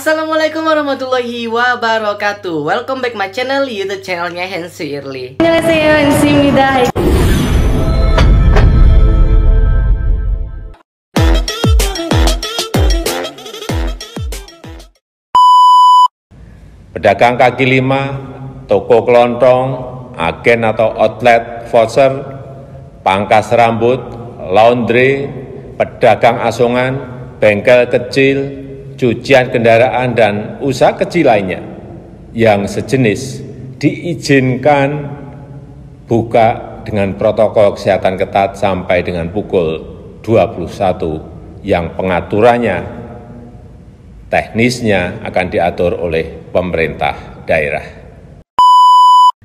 Assalamualaikum warahmatullahi wabarakatuh. Welcome back my channel, youtube channelnya Hensu Irli. Pedagang kaki lima, toko kelontong, agen atau outlet voucher, pangkas rambut, laundry, pedagang asongan, bengkel kecil, cucian kendaraan, dan usaha kecil lainnya yang sejenis diizinkan buka dengan protokol kesehatan ketat sampai dengan pukul 21 yang pengaturannya teknisnya akan diatur oleh pemerintah daerah.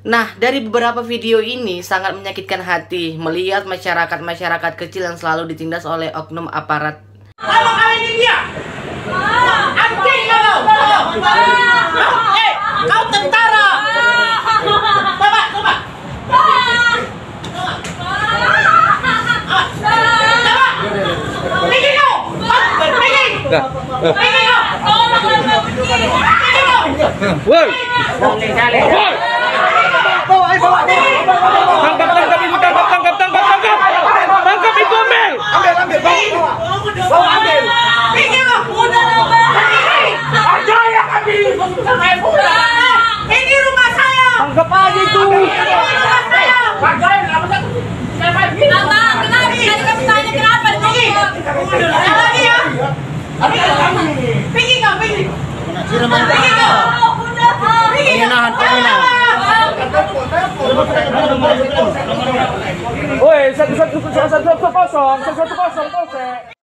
Nah, dari beberapa video ini sangat menyakitkan hati melihat masyarakat-masyarakat kecil yang selalu ditindas oleh oknum aparat. Kalau kali ini dia, anjing kau, eh, kau tentara. Coba, coba. Pergi kau, pergi, pergi kau. Woi! Tangkap, tangkap ibu, tangkap, tangkap, tangkap, tangkap! Tangkap ibu, ambil! Ambil, ambil, bawa, bawa ambil. Pergi Jangan pulang. Ini rumah saya. Anggap aja itu. Ini rumah saya. Wargain, kamu satu. Abang, kenapa? Tadi kamu tanya kenapa? Pergi. Lagi ya. Pergi kamu. Pergi kamu, pergi. Pergi kamu. Penginahan, penginahan. Woi, satu satu satu satu kosong, satu satu kosong kosong.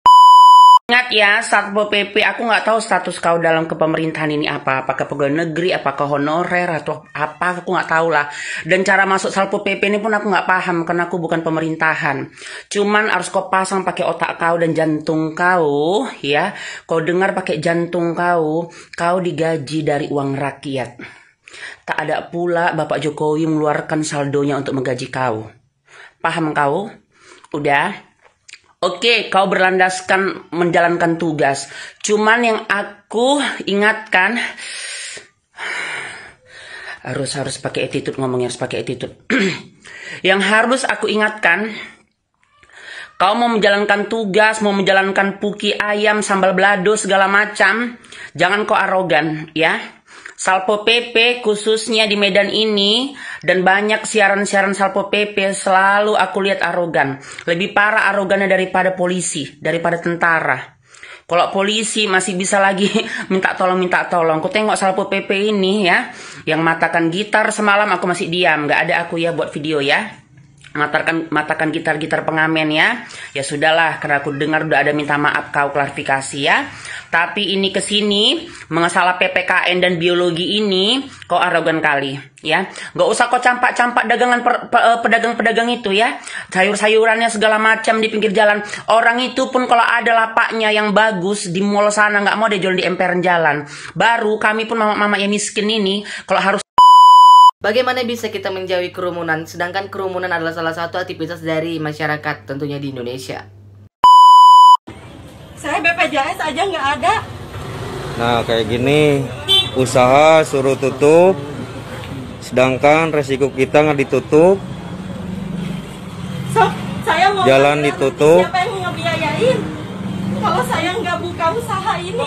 Ingat ya, Satpol PP, aku nggak tahu status kau dalam kepemerintahan ini apa. Apakah pegawai negeri, apakah honorer, atau apa, aku nggak tahu lah. Dan cara masuk Satpol PP ini pun aku nggak paham, karena aku bukan pemerintahan. Cuman harus kau pasang pakai otak kau dan jantung kau, ya. Kau dengar pakai jantung kau, kau digaji dari uang rakyat. Tak ada pula Bapak Jokowi mengeluarkan saldonya untuk menggaji kau. Paham kau? Udah? Oke, kau berlandaskan menjalankan tugas. Cuman yang aku ingatkan harus harus pakai attitude ngomongnya harus pakai attitude. yang harus aku ingatkan Kau mau menjalankan tugas, mau menjalankan puki ayam, sambal belado, segala macam. Jangan kau arogan, ya. Salpo PP khususnya di Medan ini dan banyak siaran-siaran Salpo PP selalu aku lihat arogan. Lebih parah arogannya daripada polisi, daripada tentara. Kalau polisi masih bisa lagi minta tolong minta tolong. Aku tengok Salpo PP ini ya, yang matakan gitar semalam aku masih diam, nggak ada aku ya buat video ya matakan matakan gitar-gitar pengamen ya. Ya sudahlah, karena aku dengar udah ada minta maaf kau klarifikasi ya. Tapi ini ke sini mengesalah PPKN dan biologi ini kau arogan kali ya. Gak usah kau campak-campak dagangan eh, pedagang-pedagang itu ya. Sayur-sayurannya segala macam di pinggir jalan. Orang itu pun kalau ada lapaknya yang bagus di mall sana nggak mau dia jual di emperan jalan. Baru kami pun mama-mama yang miskin ini kalau harus Bagaimana bisa kita menjauhi kerumunan sedangkan kerumunan adalah salah satu aktivitas dari masyarakat tentunya di Indonesia. Saya BPJS aja nggak ada. Nah kayak gini usaha suruh tutup sedangkan resiko kita nggak ditutup So, saya mau Jalan ditutup. Siapa yang ngebiayain? Kalau saya nggak buka usaha ini.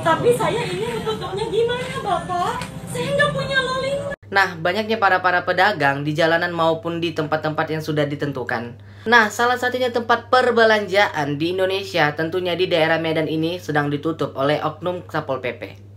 Tapi saya ini tutupnya gimana, Bapak? Saya nggak punya loling. Nah, banyaknya para-para pedagang di jalanan maupun di tempat-tempat yang sudah ditentukan. Nah, salah satunya tempat perbelanjaan di Indonesia tentunya di daerah Medan ini sedang ditutup oleh oknum Satpol PP.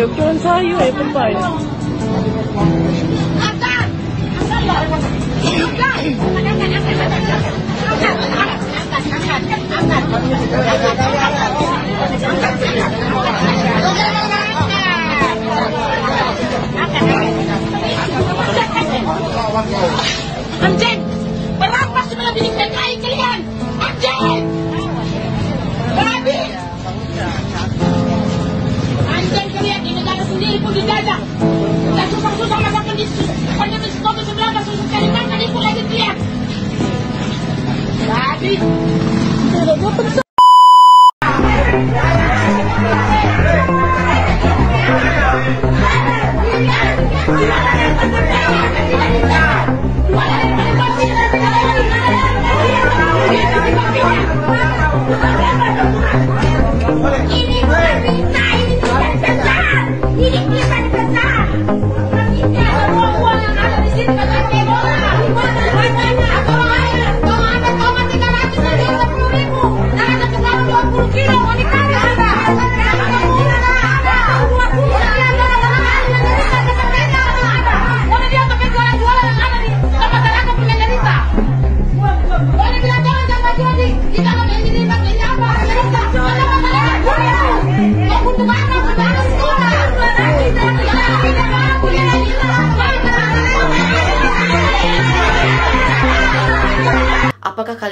eh, ukuran saya eh, perempuan. Anjing, berapa sebelah bilik PKI kalian? Anjing! Jadi, Ini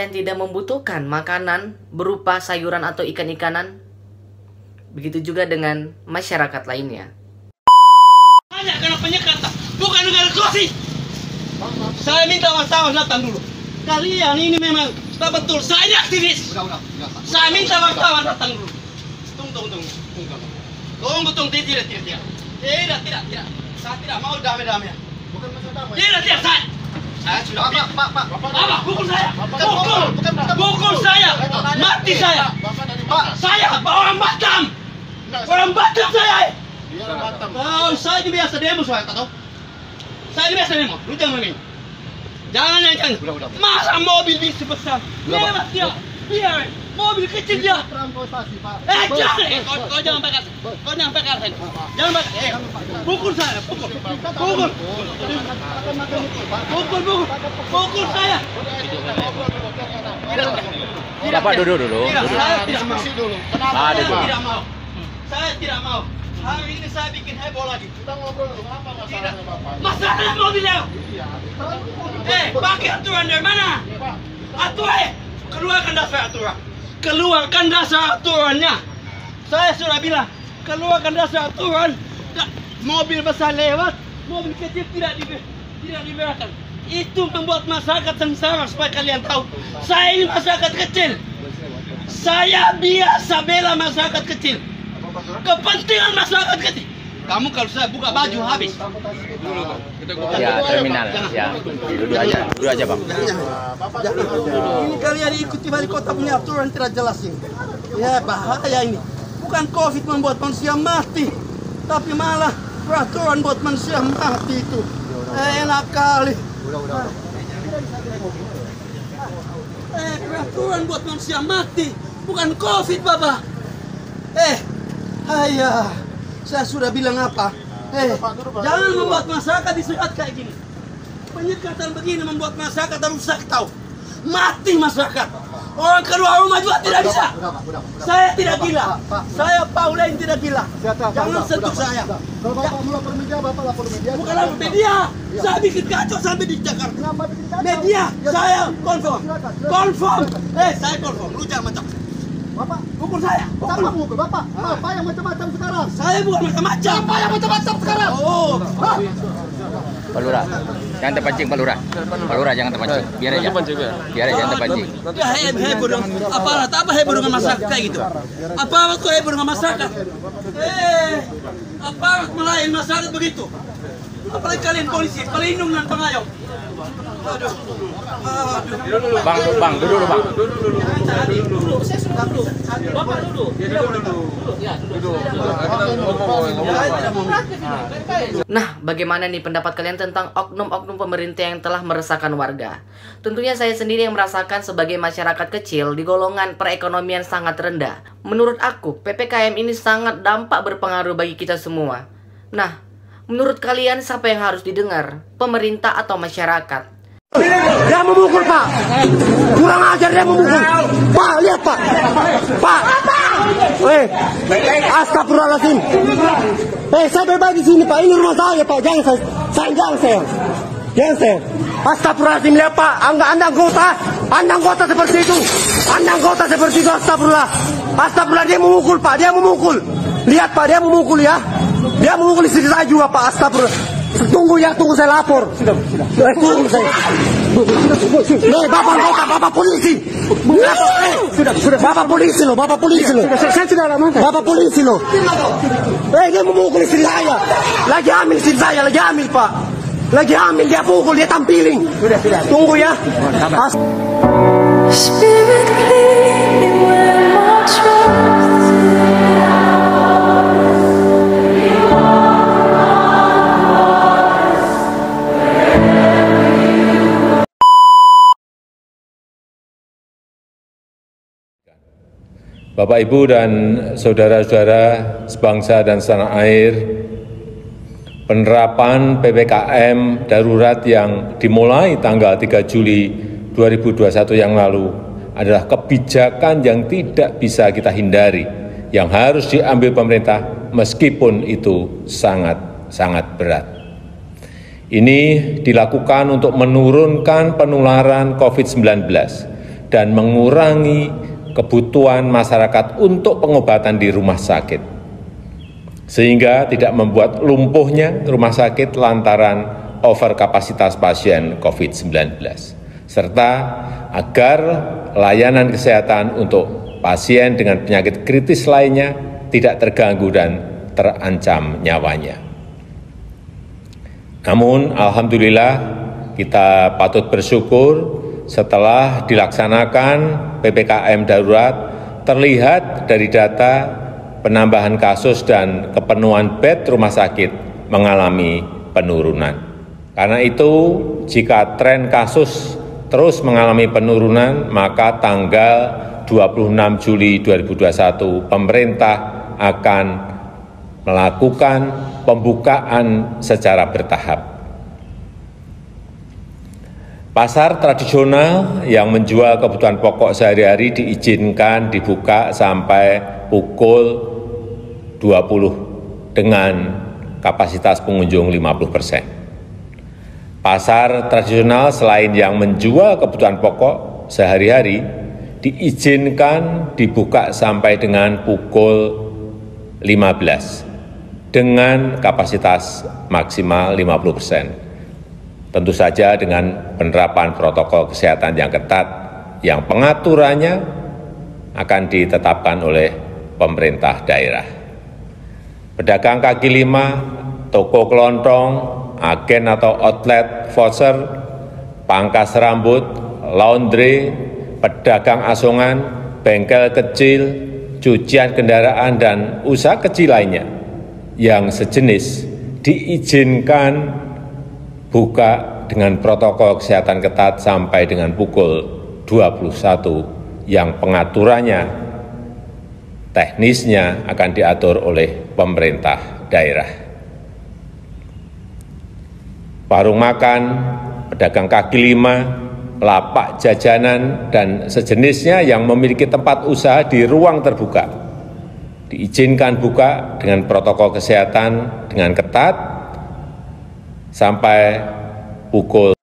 kalian tidak membutuhkan makanan berupa sayuran atau ikan-ikanan? Begitu juga dengan masyarakat lainnya. Hanya karena penyekatan, bukan negara kosi. Saya minta wartawan datang dulu. Kalian ini memang tak betul. Saya ini aktivis. Saya minta wartawan datang dulu. Tunggu, tunggu, tunggu. Tunggu, tunggu, tunggu. Tidak, tidak, tidak. Tidak, tidak, tidak. Saya tidak mau damai-damai. Tidak, tidak, saya. Saya sudah Pak? Pukul saya. Pukul. Pukul saya. Mati saya. Pak, saya orang Batam. Orang Batam saya. Oh, saya ini biasa demo saya tahu. Saya ini biasa demo. Lu jangan main. Jangan jangan. jangan. Masa mobil ini sebesar? Lewat dia. Biar mobil kecil dia. Eh jangan. Eh, kau, kau jangan pegang. Kau jangan saya. Jangan pegang. Eh, pukul saya. Pukul. Pukul. Pukul, pukul. Pukul saya. Tidak. Bapak duduk dulu. Tidak. Saya tidak mau. Ah, Saya tidak mau. Saya tidak mau. Hari ini saya bikin heboh lagi. Kita ngobrol dulu. Apa masalahnya Bapak? Masalahnya mobilnya. Eh, pakai aturan dari mana? Aturan. eh, Keluarkan dasar aturan. Keluarkan dasar aturannya. Saya sudah bilang, keluarkan dasar aturan. Mobil besar lewat, mobil kecil tidak di tidak dibiarkan. Itu membuat masyarakat sengsara supaya kalian tahu. Saya ini masyarakat kecil. Saya biasa bela masyarakat kecil. Kepentingan masyarakat kecil. Kamu kalau saya buka baju habis. Ya, terminal. Ya, duduk aja. Duduk aja, Bang. Ini kalian ikuti wali kota punya aturan tidak jelas ini. Ya bahaya ini. Bukan covid membuat manusia mati, tapi malah peraturan buat manusia mati itu. Eh, enak kali. Eh, peraturan buat manusia mati, bukan covid, bapak. Eh, ayah, saya sudah bilang apa? Eh, jangan membuat masyarakat disekat kayak gini. Penyekatan begini membuat masyarakat rusak tahu. Mati masyarakat. Orang keluar rumah juga tidak bisa. Saya tidak gila. Saya Pauline tidak gila. Jangan sentuh saya. Kalau Bapak mau lapor media, Bapak lapor media. Bukan lapor media. Saya bikin kacau sampai di Jakarta. Media, saya confirm. Confirm. Eh, saya confirm. Lu jangan macam. Bapak, Pukul saya. siapa Pukul. mukul Bapak? Bapak yang macam-macam sekarang. Saya bukan macam-macam. Apa yang macam-macam sekarang? Oh. Hah? Pak Lurah, jangan terpancing Pak Lurah. Pak Lurah jangan terpancing. Biar aja. Biar aja jangan terpancing. Dia heboh heboh dengan aparat. Apa heboh dengan masyarakat kayak gitu? Aparat kok heboh dengan masyarakat? Eh, aparat melayani masyarakat begitu. Apalagi kalian polisi, pelindung dan pengayom. Aduh. Aduh. Bang, Bang, duduk dulu, Bang. Nah, bagaimana nih pendapat kalian tentang oknum-oknum pemerintah yang telah meresahkan warga? Tentunya saya sendiri yang merasakan sebagai masyarakat kecil di golongan perekonomian sangat rendah. Menurut aku, PPKM ini sangat dampak berpengaruh bagi kita semua. Nah, menurut kalian siapa yang harus didengar? Pemerintah atau masyarakat? Dia memukul Pak. Kurang ajar dia memukul. Pak, lihat Pak. Pak. Eh, astagfirullahaladzim. Eh, saya bebas di sini Pak. Ini rumah saya Pak. Jangan saya, saya jangan saya. Jangan saya. Astagfirullahaladzim lihat Pak. Anda, anda anggota, anda anggota seperti itu. Anda anggota seperti itu. Astagfirullah. Astagfirullah dia memukul Pak. Dia memukul. Lihat Pak, dia memukul ya. Dia memukul istri saya juga Pak. Astagfirullah. Tunggu ya, tunggu saya lapor. Sudah, sudah. Eh, tunggu saya. Nih, bapak bapak bapak polisi. Bapak, eh, sudah, sudah. Bapak polisi loh, bapak polisi loh. Saya sudah lama. Bapak polisi loh. Eh, dia memukul istri saya. Lagi hamil istri saya, lagi hamil Pak. Lagi hamil dia pukul, dia tampiling. Sudah, sudah. Tunggu ya. Spirit lead me where my Bapak Ibu dan saudara-saudara sebangsa dan setanah air, penerapan PPKM darurat yang dimulai tanggal 3 Juli 2021 yang lalu adalah kebijakan yang tidak bisa kita hindari, yang harus diambil pemerintah meskipun itu sangat-sangat berat. Ini dilakukan untuk menurunkan penularan COVID-19 dan mengurangi kebutuhan masyarakat untuk pengobatan di rumah sakit, sehingga tidak membuat lumpuhnya rumah sakit lantaran overkapasitas pasien COVID-19, serta agar layanan kesehatan untuk pasien dengan penyakit kritis lainnya tidak terganggu dan terancam nyawanya. Namun, alhamdulillah, kita patut bersyukur setelah dilaksanakan PPKM darurat, terlihat dari data penambahan kasus dan kepenuhan bed rumah sakit mengalami penurunan. Karena itu, jika tren kasus terus mengalami penurunan, maka tanggal 26 Juli 2021 pemerintah akan melakukan pembukaan secara bertahap. Pasar tradisional yang menjual kebutuhan pokok sehari-hari diizinkan dibuka sampai pukul 20 dengan kapasitas pengunjung 50 persen. Pasar tradisional selain yang menjual kebutuhan pokok sehari-hari diizinkan dibuka sampai dengan pukul 15 dengan kapasitas maksimal 50 persen tentu saja dengan penerapan protokol kesehatan yang ketat yang pengaturannya akan ditetapkan oleh pemerintah daerah. Pedagang kaki lima, toko kelontong, agen atau outlet voucher, pangkas rambut, laundry, pedagang asongan, bengkel kecil, cucian kendaraan, dan usaha kecil lainnya yang sejenis diizinkan buka dengan protokol kesehatan ketat sampai dengan pukul 21 yang pengaturannya teknisnya akan diatur oleh pemerintah daerah. Warung makan, pedagang kaki lima, lapak jajanan, dan sejenisnya yang memiliki tempat usaha di ruang terbuka diizinkan buka dengan protokol kesehatan dengan ketat sampai pukul